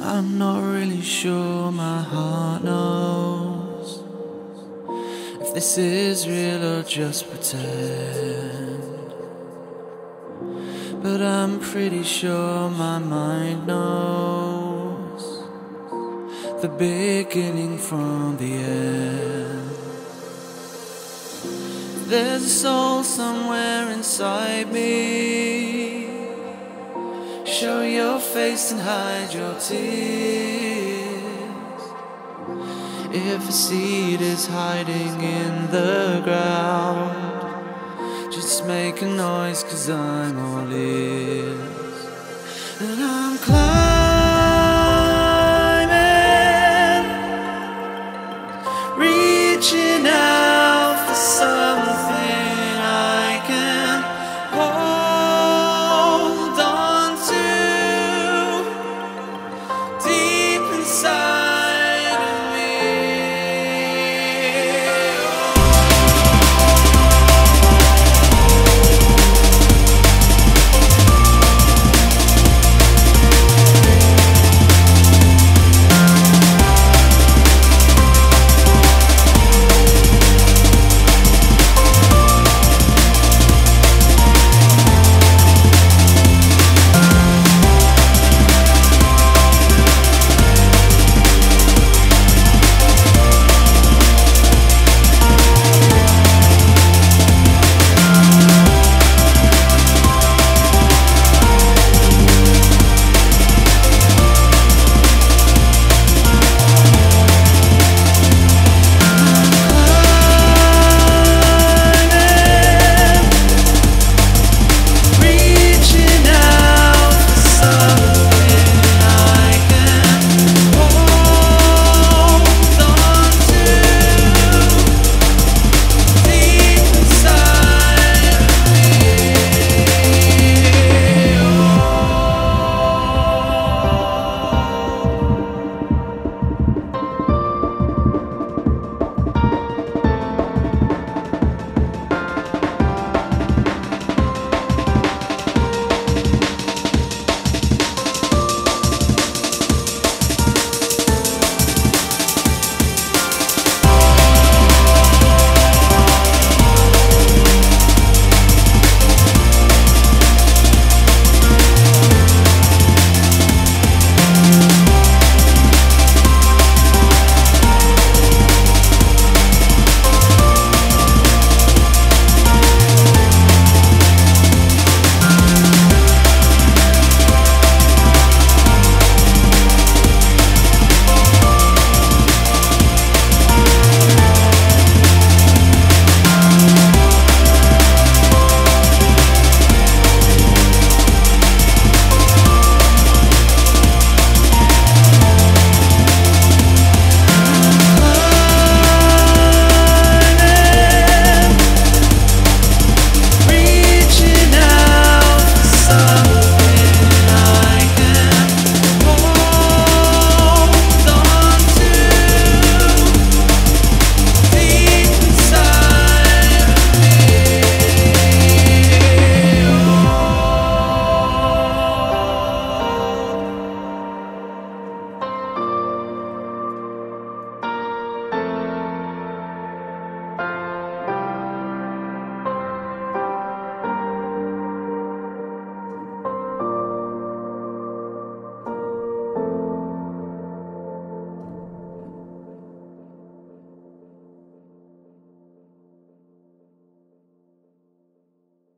I'm not really sure my heart knows if this is real or just pretend. But I'm pretty sure my mind knows the beginning from the end. There's a soul somewhere inside me. Show your face and hide your tears. If a seed is hiding in the ground, just make a noise, cause I'm all ears. And I'm climbing.